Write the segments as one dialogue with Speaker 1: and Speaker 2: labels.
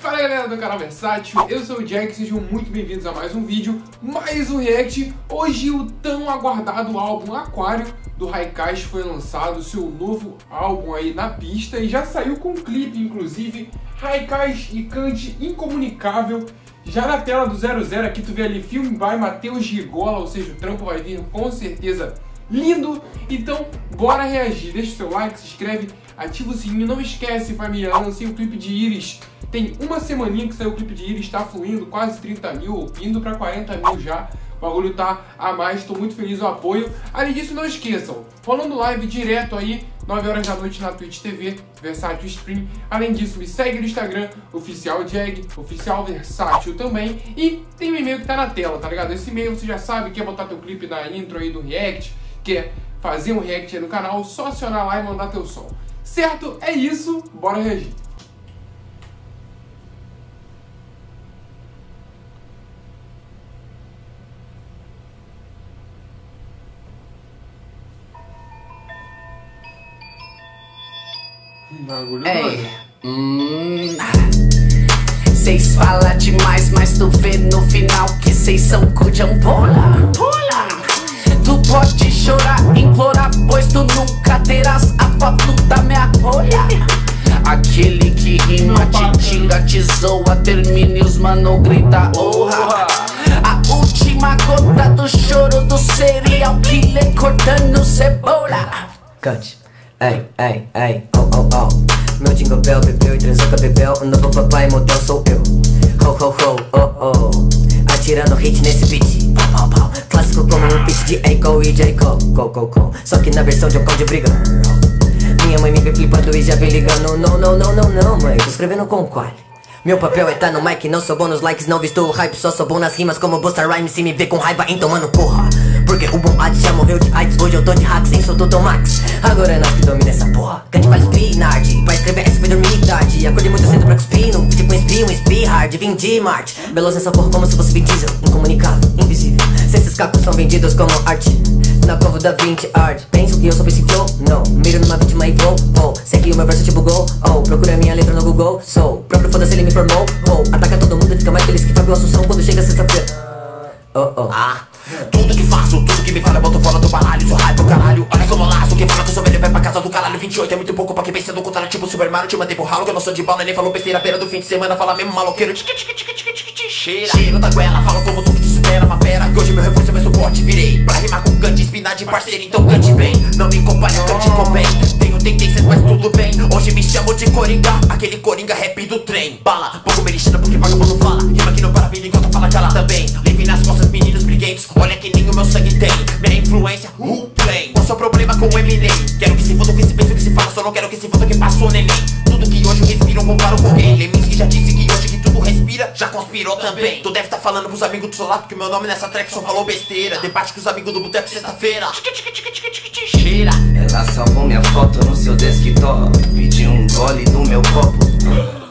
Speaker 1: Fala galera do canal Versátil, eu sou o Jack, sejam muito bem-vindos a mais um vídeo, mais um react. Hoje o tão aguardado álbum Aquário do Raikais foi lançado, seu novo álbum aí na pista e já saiu com clipe inclusive. Raikais e Cante Incomunicável, já na tela do 00 aqui tu vê ali filme by Matheus Gigola, ou seja, o trampo vai vir com certeza lindo. Então, bora reagir. Deixa o seu like, se inscreve, ativa o sininho. Não esquece, família, lancei o clipe de Iris. Tem uma semaninha que saiu o clipe de Iris, está fluindo quase 30 mil, indo para 40 mil já. O bagulho tá a mais, estou muito feliz do apoio. Além disso, não esqueçam, rolando live direto aí, 9 horas da noite na Twitch TV, Versátil Stream. Além disso, me segue no Instagram, oficial Jag, oficial Versátil também. E tem um e-mail que tá na tela, tá ligado? Esse e-mail você já sabe, quer botar teu clipe na intro aí do React, quer fazer um react aí no canal, só acionar lá e mandar teu som. Certo? É isso, bora reagir. Bagulho
Speaker 2: Ei, hum, Cês fala demais, mas tu vê no final que cês são cu de ampola. Pode chorar, implorar, pois tu nunca terás a foto da minha rolha. Aquele que rima te tira, te zoa, termine os mano grita orra. A última gota do choro do serial killer cortando cebola.
Speaker 3: Cut. Ei, ei, ei, oh, oh, oh Meu jingle bell bebeu e transou com a bebel O novo papai model sou eu Ho, ho, ho, oh, oh Atirando hit nesse beat pau, pau, pau. Clássico como um pitch de Eiko e J. Cole Go, go, go Só que na versão de um call de briga Minha mãe me vê flipando e já vem ligando Não, não, não, não, não, mãe Tô escrevendo com qual? Meu papel é tá no mic, não sou bom nos likes, não visto o hype, só sou bom nas rimas como Busta Rhymes. Se me vê com raiva, então mano, porra. Porque o bom ad já morreu de AIDS, hoje eu tô de hacks, sem sou Toto Max. Agora é nós que domina essa porra. Cante vale spinard, pra escrever S foi dormir tarde. Acordei muito cedo pra cuspir, no tipo um espirro, um espirro hard, vim de Marte. Veloz essa porra como se fosse Diesel, incomunicável, invisível. Se esses cacos são vendidos como arte. Na cova da 20 art Penso que eu sou esse flow? Não Miro numa vítima e vou, vou Sei que o meu verso te bugou, oh Procura minha letra no Google, sou Próprio foda-se ele me formou, oh Ataca todo mundo e fica mais feliz que Fábio Assunção Quando chega sexta-feira Oh, oh
Speaker 2: Ah, tudo que faço, tudo que me fala, boto fora do baralho, sou pro caralho. Olha como laço, quem fala que eu sou velho vai pra casa do caralho. 28 é muito pouco pra quem pensa do contrário, tipo Super Mario. Te mandei pro ralo, que eu não sou de bala, nem falou besteira. Beira do fim de semana, fala mesmo maloqueiro. Cheira. Cheiro da goela, fala como tu que te supera, uma pera. Que hoje meu reforço é meu suporte, virei. Pra rimar com cante, espinade, parceiro, então cante bem. Não me compare, cante com bem. Tenho tendências, mas tudo bem. Hoje me chamo de Coringa, aquele Coringa rap do trem. Bala, pouco me lixando porque vagabundo fala. Rima que não para vida enquanto fala cala também. Livre nas costas, meninos briguentos. Olha que nem o meu sangue tem. Minha influência, who play? Qual seu problema com o Eminem? Quero que se foda que se pensa que se fala, só não quero que se foda que passou neném. Tudo que hoje eu comparo com alguém. Leminski já disse que tudo respira, já conspirou também. Tu deve tá falando pros amigos do seu lado que meu nome nessa track só falou besteira. Debate com os amigos do boteco sexta-feira. Cheira.
Speaker 4: Ela salvou minha foto no seu desktop Pediu um gole do meu copo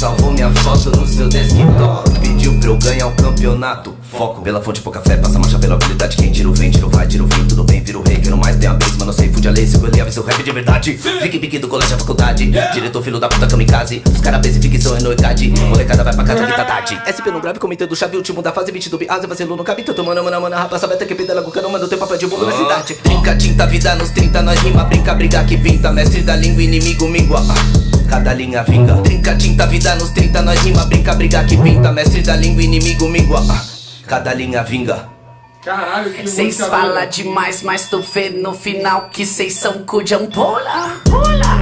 Speaker 4: salvou minha foto no seu desktop. Pediu pra eu ganhar o campeonato. Foco pela fonte, pouca fé, passa marcha pela habilidade. Quem tira o vem, tira o vai, tira o vem Tudo bem, vira o rei, que não mais tem a vez Mas não sei, fude a lei, sigo ele, seu rap de verdade. Fique pique do colégio, a faculdade. Diretor, filho da puta, kamikaze Os caras pensam que são enoicade Molecada vai pra casa que tá tarde SP no grave, comentando chave, último da fase 20 do Biase Vacilou no cabe, tanto mano, mano, mano Rapaça, beta que pedala com cano, mano Tem papel de bolo na cidade. Trinca, tinta, vida nos 30 Nós rima, brinca, briga que pinta. Mestre da língua, inimigo, mingua Cada linha vinga. Trinca, tinta, vida nos 30 Nós rima, brinca, briga que pinta. Mestre da língua, inimigo, mingua. Cada linha vinga.
Speaker 1: Caralho, que
Speaker 2: Cês
Speaker 1: música
Speaker 2: fala demais, mas tu vê no final que cês são cu de ampola. Pula!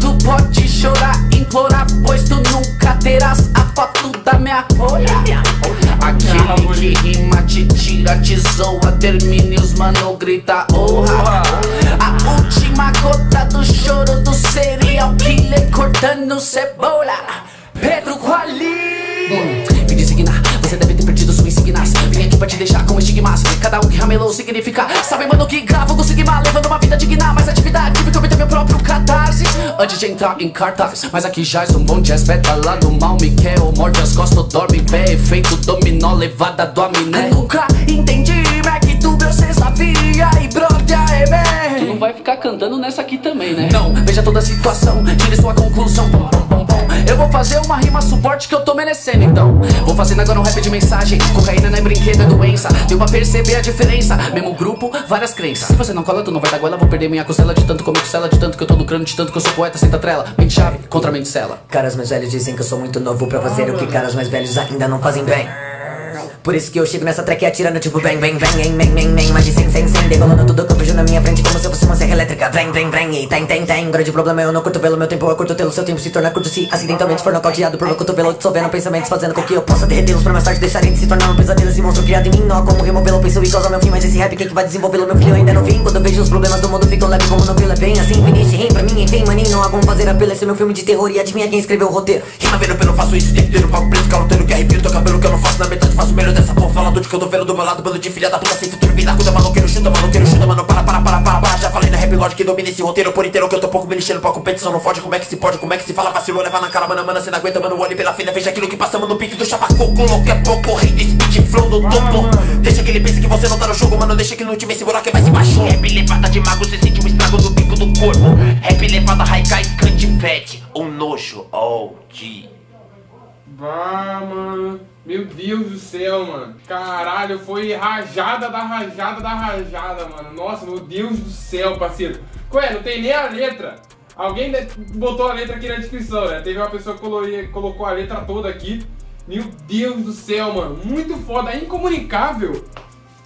Speaker 2: Tu pode chorar, implorar, pois tu nunca terás a foto da minha rolha. Aquele que rima te tira, te zoa, termine os mano grita orra. A última gota do choro do serial killer cortando cebola. Pedro Quali. Aqui pra te deixar com estigmas. Cada um que ramelou significa. Sabe, mano, que gravo com sigma. Levando uma vida digna, mais atividade. Tive que obter meu próprio catarse. Antes de entrar em cartaz. Mas aqui já é um bom jazz. Beta lá do mal, Miquel. Morde as costas, dorme em pé. Efeito dominó, levada do aminé. Nunca entendi, Mac, tu meu cê sabia. E brother, é man.
Speaker 5: Tu não vai ficar cantando nessa aqui também, né?
Speaker 2: Não, veja toda a situação, tire sua conclusão.
Speaker 5: Eu vou fazer uma rima suporte que eu tô merecendo então. Vou fazendo agora um rap de mensagem. Cocaína não é brinquedo, é doença. Deu pra perceber a diferença. Mesmo grupo, várias crenças. Se você não cola, tu não vai dar goela. Vou perder minha costela de tanto comer costela. De tanto que eu tô lucrando, de tanto que eu sou poeta, senta trela. Mente chave contra mente cela.
Speaker 3: Caras mais velhos dizem que eu sou muito novo pra fazer o que caras mais velhos ainda não fazem bem. Por isso que eu chego nessa track atirando tipo bang, bang, bang, bang, bang, bang, bang Mais de 100, 100, 100 Degolando tudo que eu vejo na minha frente como se eu fosse uma serra elétrica. Bang, bang, bang, e tem, tem, tem. Grande problema eu não curto pelo meu tempo Eu curto pelo seu tempo se tornar curto Se acidentalmente for nocauteado por meu cotovelo Dissolvendo pensamentos fazendo com que eu possa derretê-los Pra mais tarde deixarem de se tornar um pesadelo. Esse monstro criado em mim Não há como removê-lo Penso e causar meu fim. Mas esse rap quem que vai desenvolvê-lo Meu filho? Eu ainda não vim Quando eu vejo os problemas Não fazer apelo Esse é meu filme de terror E adivinha quem escreveu o roteiro?
Speaker 2: Rima vendo pelo faço isso o tempo inteiro Pago preso, caloteiro que arrepio Teu cabelo que eu não faço na metade Faço melhor dessa porra. Falador de cotovelo do meu lado Bando de filha da puta sem futuro Vida cuida, maloqueiro, chuta, maloqueiro, chuta Mano, para, para, para, para, para. Já falei na rap lógica que domina esse roteiro Por inteiro que eu tô pouco me lixando pra competição Não fode, como é que se pode, como é que se fala? Vacilou, leva na cara, mano, mano Cê não aguenta, mano, olhe pela fina Veja aquilo que passamos no pique do chapacoco Louco é pouco, rei de speed flow do topo. Deixa que ele pense que você não tá no jogo, mano Deixa que no time esse buraco é mais embaixo Rap levada de mago, cê sente um Nojo, oh, de
Speaker 1: Bah, mano. Meu Deus do céu, mano. Caralho, foi rajada da rajada da rajada, mano. Nossa, meu Deus do céu, parceiro. Ué, não tem nem a letra. Alguém botou a letra aqui na descrição, né? Teve uma pessoa que colocou a letra toda aqui. Meu Deus do céu, mano. Muito foda. É incomunicável.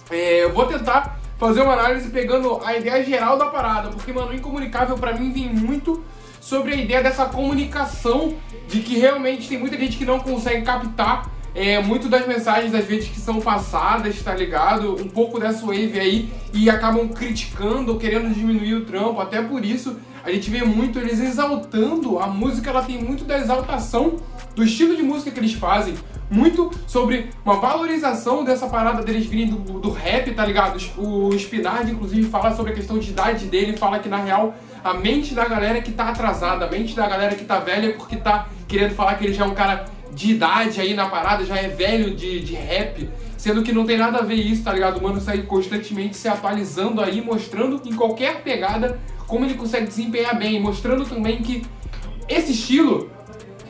Speaker 1: É, eu vou tentar fazer uma análise pegando a ideia geral da parada. Porque, mano, incomunicável pra mim vem muito sobre a ideia dessa comunicação de que realmente tem muita gente que não consegue captar é, muito das mensagens às vezes que são passadas, tá ligado? Um pouco dessa wave aí e acabam criticando querendo diminuir o trampo. Até por isso a gente vê muito eles exaltando a música, ela tem muito da exaltação do estilo de música que eles fazem, muito sobre uma valorização dessa parada deles virem do, do rap, tá ligado? O Spinard, inclusive, fala sobre a questão de idade dele, fala que na real a mente da galera que tá atrasada, a mente da galera que tá velha porque tá querendo falar que ele já é um cara de idade aí na parada, já é velho de, de rap, sendo que não tem nada a ver isso, tá ligado? O mano sai constantemente se atualizando aí, mostrando em qualquer pegada como ele consegue desempenhar bem, mostrando também que esse estilo,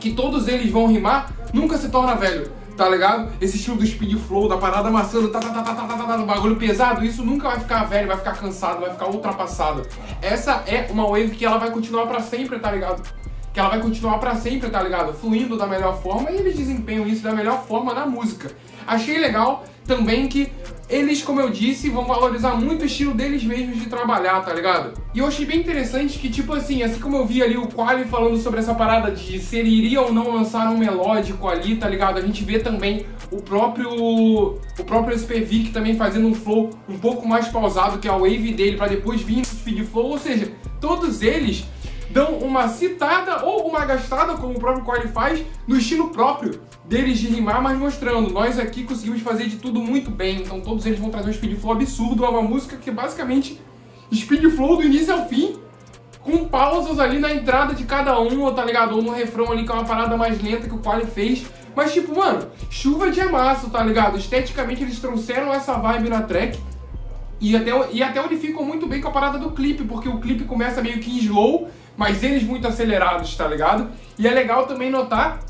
Speaker 1: que todos eles vão rimar, nunca se torna velho tá ligado? Esse estilo do speed flow, da parada amassando, tá, tá, tá, tá, tá, tá, tá, bagulho pesado, isso nunca vai ficar velho, vai ficar cansado, vai ficar ultrapassado. Essa é uma wave que ela vai continuar para sempre, tá ligado? Que ela vai continuar para sempre, tá ligado? Fluindo da melhor forma e eles desempenham isso da melhor forma na música. Achei legal também que eles, como eu disse, vão valorizar muito o estilo deles mesmos de trabalhar, tá ligado? E eu achei bem interessante que, tipo assim, assim como eu vi ali o Quali falando sobre essa parada de se ele iria ou não lançar um melódico ali, tá ligado? A gente vê também o próprio o próprio SPV também fazendo um flow um pouco mais pausado, que é a wave dele, para depois vir no speed flow, ou seja, todos eles dão uma citada ou uma gastada, como o próprio Corey faz, no estilo próprio deles de rimar, mas mostrando. Nós aqui conseguimos fazer de tudo muito bem, então todos eles vão trazer um speed flow absurdo, é uma música que basicamente speed flow do início ao fim, com pausas ali na entrada de cada um, tá ligado? Ou no refrão ali, que é uma parada mais lenta que o Quali fez. Mas, tipo, mano, chuva de amasso, tá ligado? Esteticamente eles trouxeram essa vibe na track. E até, e até unificam muito bem com a parada do clipe, porque o clipe começa meio que slow, mas eles muito acelerados, tá ligado? E é legal também notar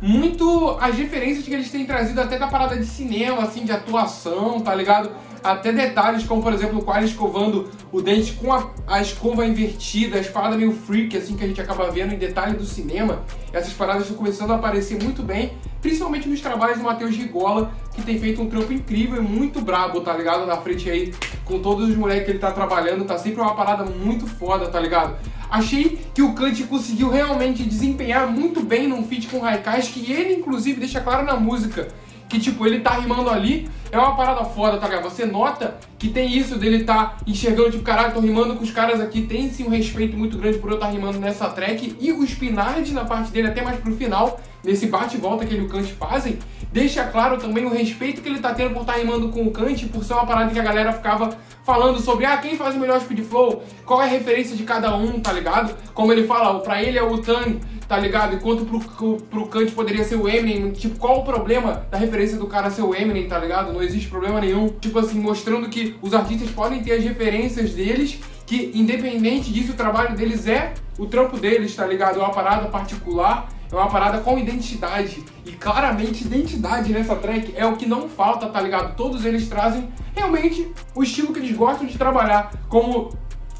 Speaker 1: muito as referências que eles têm trazido até da parada de cinema, assim, de atuação, tá ligado? Até detalhes como, por exemplo, o Qual escovando o dente com a, a escova invertida, as paradas meio freak, assim, que a gente acaba vendo em detalhe do cinema. Essas paradas estão começando a aparecer muito bem, principalmente nos trabalhos do Matheus Rigola, que tem feito um trampo incrível e muito brabo, tá ligado? Na frente aí, com todos os moleques que ele tá trabalhando, tá sempre uma parada muito foda, tá ligado? Achei que o Kant conseguiu realmente desempenhar muito bem num feat com o Raikais, que ele, inclusive, deixa claro na música que, tipo, ele tá rimando ali, é uma parada foda, tá ligado? Você nota que tem isso dele tá enxergando, tipo, caralho, tô rimando com os caras aqui, tem sim um respeito muito grande por eu tá rimando nessa track, e o Spinard na parte dele, até mais pro final, nesse bate volta que ele e o Kant fazem, deixa claro também o respeito que ele tá tendo por estar tá rimando com o Kant, por ser uma parada que a galera ficava falando sobre, ah, quem faz o melhor speed flow, qual é a referência de cada um, tá ligado? Como ele fala, pra ele é o Tang, tá ligado? Enquanto pro, pro Kant poderia ser o Eminem, tipo, qual o problema da referência do cara ser o Eminem, tá ligado? Não existe problema nenhum. Tipo assim, mostrando que os artistas podem ter as referências deles, que independente disso, o trabalho deles é o trampo deles, tá ligado? É uma parada particular. É uma parada com identidade. E claramente identidade nessa track é o que não falta, tá ligado? Todos eles trazem realmente o estilo que eles gostam de trabalhar. Como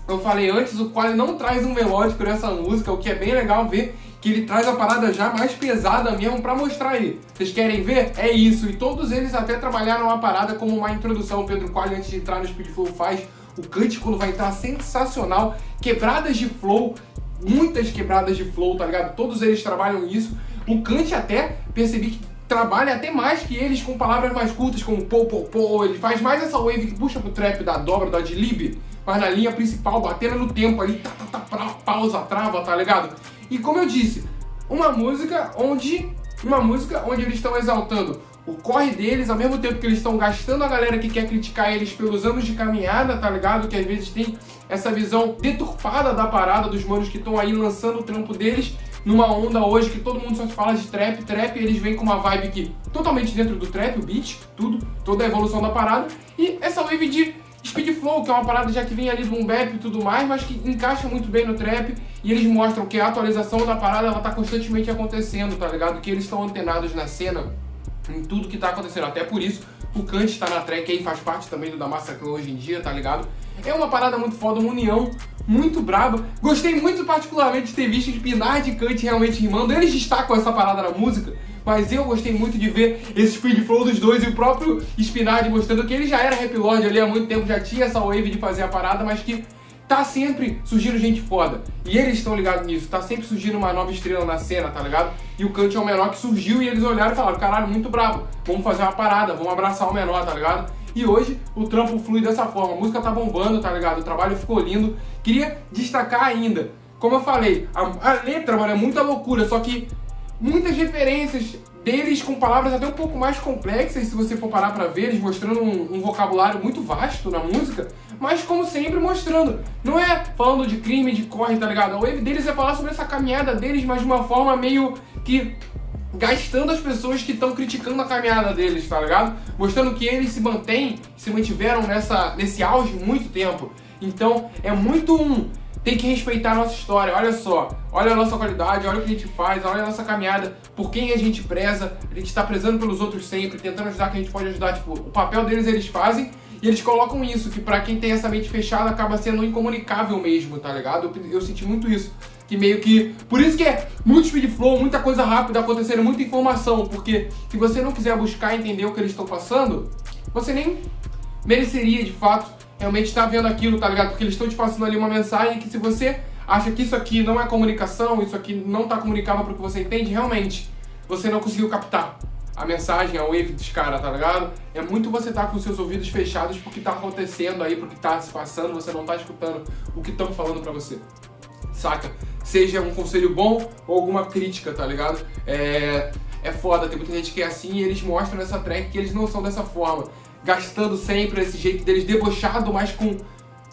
Speaker 1: eu falei antes, o Quali não traz um melódico nessa música, o que é bem legal ver que ele traz a parada já mais pesada mesmo para mostrar aí. Vocês querem ver? É isso. E todos eles até trabalharam a parada como uma introdução. O Pedro Quali, antes de entrar no Speed Flow, faz. O cântico vai estar sensacional. Quebradas de flow, muitas quebradas de flow, tá ligado? Todos eles trabalham isso. O Kant até percebi que trabalha até mais que eles com palavras mais curtas, como pô, pô, pô. Ele faz mais essa wave que puxa pro trap da dobra, da adlib, mas na linha principal, batendo no tempo ali, tá, tá, tá, pausa, trava, tá ligado? E como eu disse, uma música onde uma música onde eles estão exaltando o corre deles, ao mesmo tempo que eles estão gastando a galera que quer criticar eles pelos anos de caminhada, tá ligado? Que às vezes tem essa visão deturpada da parada dos manos que estão aí lançando o trampo deles numa onda hoje que todo mundo só fala de trap, trap, eles vêm com uma vibe que totalmente dentro do trap, o beat, tudo, toda a evolução da parada, e essa wave de Speed Flow, que é uma parada já que vem ali do boom bap e tudo mais, mas que encaixa muito bem no trap, e eles mostram que a atualização da parada ela tá constantemente acontecendo, tá ligado? Que eles estão antenados na cena em tudo que tá acontecendo. Até por isso o Kant tá na track aí, faz parte também do da Massacre hoje em dia, tá ligado? É uma parada muito foda, uma união muito braba. Gostei muito particularmente de ter visto Spinard e Kant realmente rimando. Eles destacam essa parada na música, mas eu gostei muito de ver esse speed flow dos dois e o próprio Spinard mostrando que ele já era Rap Lord ali há muito tempo, já tinha essa wave de fazer a parada, mas que tá sempre surgindo gente foda. E eles estão ligados nisso, tá sempre surgindo uma nova estrela na cena, tá ligado? E o Kant é o menor que surgiu e eles olharam e falaram, caralho, muito brabo, vamos fazer uma parada, vamos abraçar o menor, tá ligado? E hoje o trampo flui dessa forma, a música tá bombando, tá ligado? O trabalho ficou lindo. Queria destacar ainda, como eu falei, a, a letra, mano, é muita loucura, só que muitas referências deles com palavras até um pouco mais complexas, se você for parar pra ver, eles mostrando um, um, vocabulário muito vasto na música, mas como sempre mostrando. Não é falando de crime, de corre, tá ligado? A wave deles é falar sobre essa caminhada deles, mas de uma forma meio que gastando as pessoas que estão criticando a caminhada deles, tá ligado? Mostrando que eles se mantêm, se mantiveram nessa, nesse auge muito tempo. Então é muito um tem que respeitar a nossa história. Olha só, olha a nossa qualidade, olha o que a gente faz, olha a nossa caminhada, por quem a gente preza. A gente está prezando pelos outros sempre, tentando ajudar quem a gente pode ajudar. Tipo, o papel deles eles fazem e eles colocam isso, que para quem tem essa mente fechada acaba sendo incomunicável mesmo, tá ligado? Eu, eu senti muito isso. Que meio que. Por isso que é muito speed flow, muita coisa rápida acontecendo, muita informação. Porque se você não quiser buscar entender o que eles estão passando, você nem mereceria de fato realmente está vendo aquilo, tá ligado? Porque eles estão te passando ali uma mensagem que se você acha que isso aqui não é comunicação, isso aqui não está comunicável para o que você entende, realmente você não conseguiu captar a mensagem, a wave dos caras, tá ligado? É muito você estar tá com seus ouvidos fechados porque tá acontecendo aí, porque tá se passando, você não tá escutando o que estão falando para você. Saca? Seja um conselho bom ou alguma crítica, tá ligado? É, é foda, tem muita gente que é assim e eles mostram nessa track que eles não são dessa forma gastando sempre esse jeito deles debochado, mas com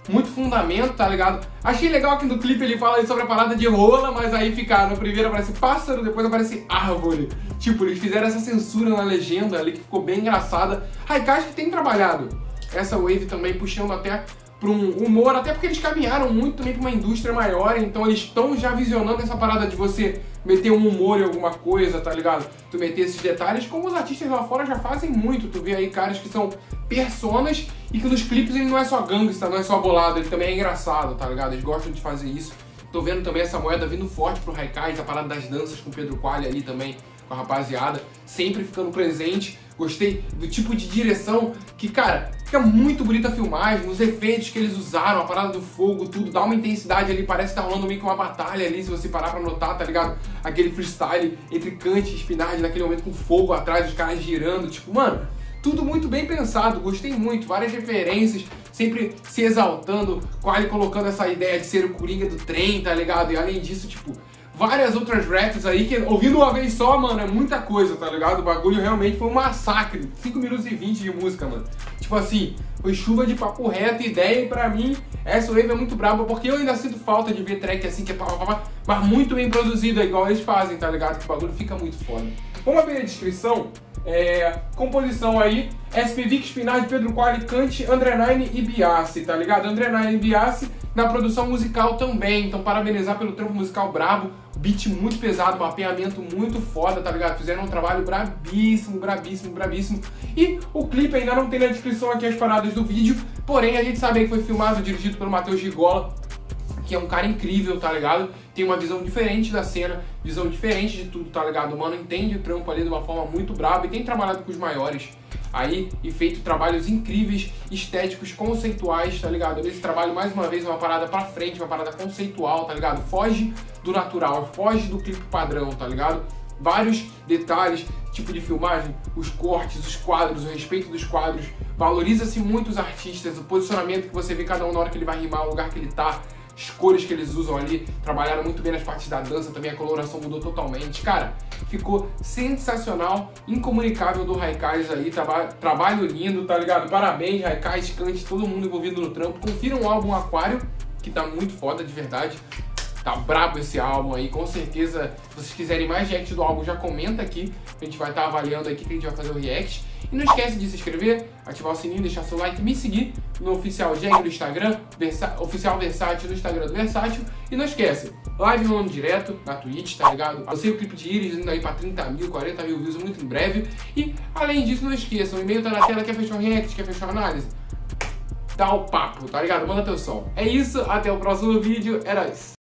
Speaker 1: muito fundamento, tá ligado? Achei legal que no clipe ele fala sobre a parada de rola, mas aí fica, no primeiro aparece pássaro, depois aparece árvore. Tipo, eles fizeram essa censura na legenda ali que ficou bem engraçada. Raikais que tem trabalhado essa wave também, puxando até para um humor, até porque eles caminharam muito também para uma indústria maior, então eles estão já visionando essa parada de você meter um humor em alguma coisa, tá ligado? Tu meter esses detalhes, como os artistas lá fora já fazem muito. Tu vê aí caras que são personas e que nos clipes ele não é só gangsta, não é só bolado, ele também é engraçado, tá ligado? Eles gostam de fazer isso. Tô vendo também essa moeda vindo forte pro Raikais, a parada das danças com o Pedro Quali ali também, com a rapaziada, sempre ficando presente Gostei do tipo de direção que, cara, fica muito bonita a filmagem, os efeitos que eles usaram, a parada do fogo, tudo, dá uma intensidade ali, parece que tá rolando meio que uma batalha ali, se você parar pra notar, tá ligado? Aquele freestyle entre Kant e Spinard naquele momento com fogo atrás, os caras girando, tipo, mano, tudo muito bem pensado, gostei muito, várias referências, sempre se exaltando, quase colocando essa ideia de ser o Coringa do trem, tá ligado? E além disso, tipo, várias outras raps aí que, ouvindo uma vez só, mano, é muita coisa, tá ligado? O bagulho realmente foi um massacre. 5 minutos e 20 de música, mano. Tipo assim, foi chuva de papo reto, ideia, e pra mim, essa wave é muito braba, porque eu ainda sinto falta de ver track assim, que é pá, pá, pá, mas muito bem produzida, igual eles fazem, tá ligado? Que o bagulho fica muito foda. Vamos abrir a descrição. É, composição aí, SPVIC, Spinard, Pedro Quali, Kant, André Nine e Biassi, tá ligado? André Nine e Biassi na produção musical também. Então, parabenizar pelo trampo musical brabo, beat muito pesado, mapeamento muito foda, tá ligado? Fizeram um trabalho brabíssimo, brabíssimo, brabíssimo. E o clipe ainda não tem na descrição aqui as paradas do vídeo, porém a gente sabe que foi filmado, dirigido pelo Matheus Gigola, que é um cara incrível, tá ligado? Tem uma visão diferente da cena, visão diferente de tudo, tá ligado? O mano entende o trampo ali de uma forma muito braba e tem trabalhado com os maiores aí e feito trabalhos incríveis, estéticos, conceituais, tá ligado? Esse trabalho, mais uma vez, uma parada pra frente, uma parada conceitual, tá ligado? Foge do natural, foge do clipe padrão, tá ligado? Vários detalhes, tipo de filmagem, os cortes, os quadros, o respeito dos quadros, valoriza-se muito os artistas, o posicionamento que você vê cada um na hora que ele vai rimar, o lugar que ele tá, as cores que eles usam ali, trabalharam muito bem nas partes da dança, também a coloração mudou totalmente. Cara, ficou sensacional, incomunicável do Raikais aí, traba trabalho lindo, tá ligado? Parabéns, Raikais, Cante, todo mundo envolvido no trampo. Confira o álbum Aquário, que tá muito foda de verdade. Tá brabo esse álbum aí, com certeza. Se vocês quiserem mais react do álbum, já comenta aqui. A gente vai estar tá avaliando aqui que a gente vai fazer o react. E não esquece de se inscrever, ativar o sininho, deixar seu like, me seguir no Oficial Jeg no Instagram, Versa Oficial Versátil no Instagram do Versátil. E não esquece, live rolando direto na Twitch, tá ligado? Eu sei o clipe de Iris indo aí pra 30 mil, 40 mil views muito em breve. E além disso, não esqueça, o e-mail tá na tela, quer fechar um react, quer fechar uma análise? Dá o papo, tá ligado? Manda som. É isso, até o próximo vídeo, é nóis!